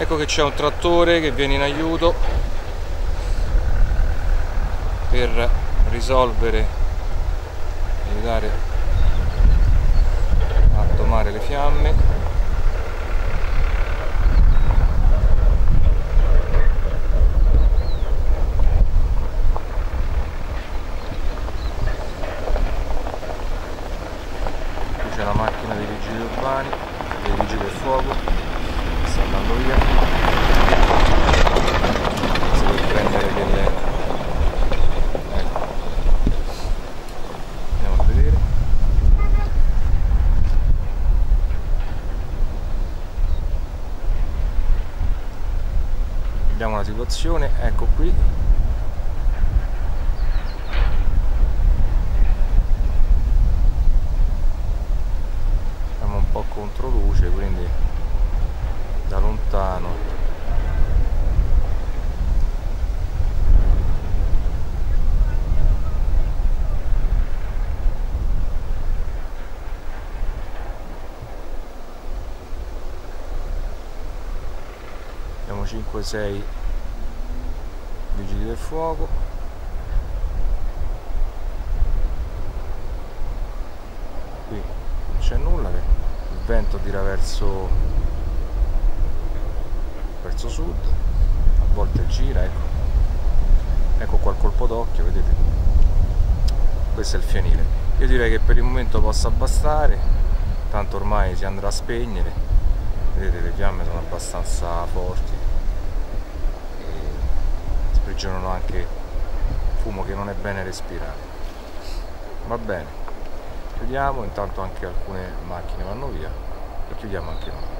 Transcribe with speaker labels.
Speaker 1: ecco che c'è un trattore che viene in aiuto per risolvere aiutare a domare le fiamme. C'è la macchina dei vigili urbani dei vigili del fuoco via si deve prendere delle ecco. Vediamo la situazione. Ecco qui. Po' controluce quindi abbiamo 5-6 vigili del fuoco. Qui non c'è nulla che vento tira verso verso sud. A volte gira ecco. Ecco qua il colpo d'occhio vedete? Questo è il fienile. Io direi che per il momento possa bastare. Tanto ormai si andrà a spegnere vedete le fiamme sono abbastanza forti e sprigionano anche fumo che non è bene respirare. Va bene chiudiamo intanto anche alcune macchine vanno via e chiudiamo anche noi